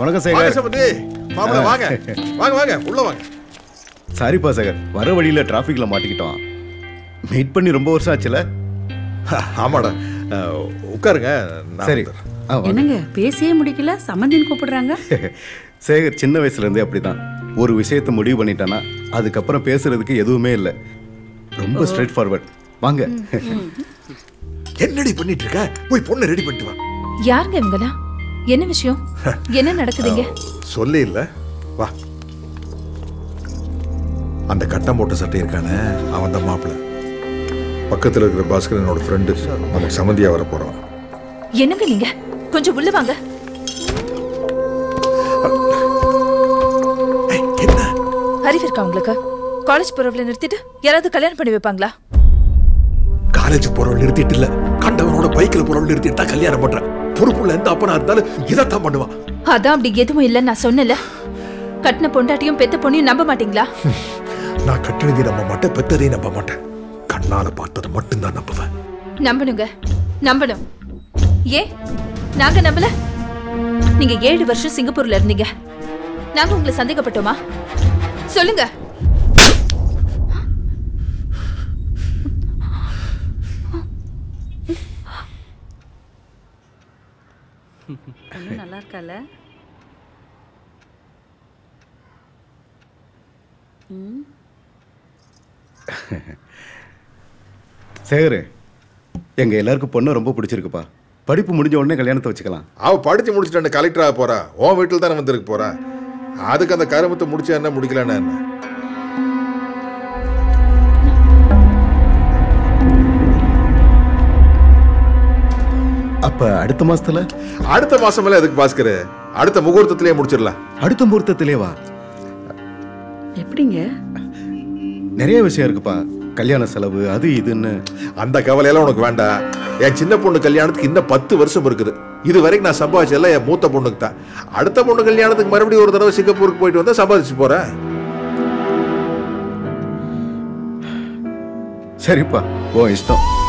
வணக்கம் வாங்க சேகர் சம்பந்தி மாப்பிள்ள வாங்க. வாங்க வாங்க. உள்ள வாங்க. சாரிப்பா சேகர். வர வழியில டிராஃபிக்ல மாட்டிக்கிட்டோம். மீட் பண்ணி ரொம்ப வருஷம் ஆச்சுல? ஆமாடா. உட்காருங்க. நான் சரி. என்னங்க பேசியே முடிக்கல? சம்மந்தின்னு கூப்பிடுறாங்க. சேகர் சின்ன வயசுல இருந்தே அப்படிதான். ஒரு விஷயத்தை முடிவு பண்ணிட்டானா அதுக்கப்புறம் பேசுறதுக்கு எதுவுமே இல்லை. ரொம்ப ஸ்ட்ரெயிட் ஃபார்வர்ட் வாங்க. என்னடி பண்ணிட்டு இருக்க? போய் பொண்ணு ரெடி பண்ணிட்டு வா. யாருங்க இவங்களா என்ன விஷயம்? என்ன நடக்குதுங்க? சொல்லி இல்ல வா. அந்த கட்டம் போட்ட சட்டை இருக்கானே அவன் தான் மாப்பிள்ள பக்கத்துல இருக்கிற பாஸ்கர் என்னோட ஃப்ரெண்டு நமக்கு சம்மந்தியா வர போறான். என்னங்க நீங்க? கொஞ்சம் உள்ள வாங்க. அறிவு இருக்கா உங்களுக்கு? காலேஜ் போறவளை நிறுத்திட்டு யாராவது கல்யாணம் பண்ணி வைப்பாங்களா? காலேஜ் போறவள் நிறுத்திட்டு இல்ல. கண்டவனோட பைக்ல போறவள் நிறுத்திட்டு தான் கல்யாணம் பண்றேன். பொறுப்புள்ள எந்த அப்பனா இருந்தாலும் இதைத்தான் பண்ணுவான் அதான் அப்படி எதுவும் இல்லைன்னு நான் சொன்னல கட்டின பொண்டாட்டியும் பெத்த பொண்ணையும் நம்ப மாட்டீங்களா? நான் கட்டினதை நம்ப மாட்டேன் பெத்ததையும் நம்ப மாட்டேன். கண்ணால பார்த்ததை மட்டும்தான் நம்புவேன். நம்பணுங்க. நம்பணும். ஏன்? நாங்க நம்பல? நீங்க ஏழு வருஷம் சிங்கப்பூர்ல இருந்தீங்க. நாங்க உங்களை சந்தேகப்பட்டோமா? சொல்லுங்க. நல்லா இருக்கால சேகர் எங்க எல்லாருக்கும் பொண்ணு ரொம்ப பிடிச்சிருக்குப்பா. படிப்பு முடிஞ்ச உடனே கல்யாணத்தை வச்சுக்கலாம். அவ படிச்சு முடிச்சுட்டு கலெக்டர் ஆக போறா? உன் வீட்டில் தானே வந்திருக்க போறா? அதுக்கு அந்த கருமத்தை முடிச்சா என்ன முடிக்கலன்னா என்ன? அப்ப அடுத்த மாசத்துல? அடுத்த மாசம் எல்லாம் எதுக்கு பாஸ்கர்? அடுத்த முகூர்த்தத்திலேயே முடிச்சிடலாம். அடுத்த முகூர்த்தத்திலே வா. எப்படிங்க? நிறைய விஷயம் இருக்குப்பா. கல்யாண செலவு அது இதுன்னு. அந்த கவலையெல்லாம் உனக்கு வேண்டாம். என் சின்ன பொண்ணு கல்யாணத்துக்கு இன்னும் பத்து வருஷம் இருக்குது. இது வரைக்கும் நான் சம்பாதிச்சதெல்லாம் என் மூத்த பொண்ணுக்கு தான். அடுத்த பொண்ணு கல்யாணத்துக்கு மறுபடியும் ஒரு தடவை சிங்கப்பூருக்கு போயிட்டு வந்தா சம்பாதிச்சு போறேன். சரிப்பா. ஓ இஷ்டம்.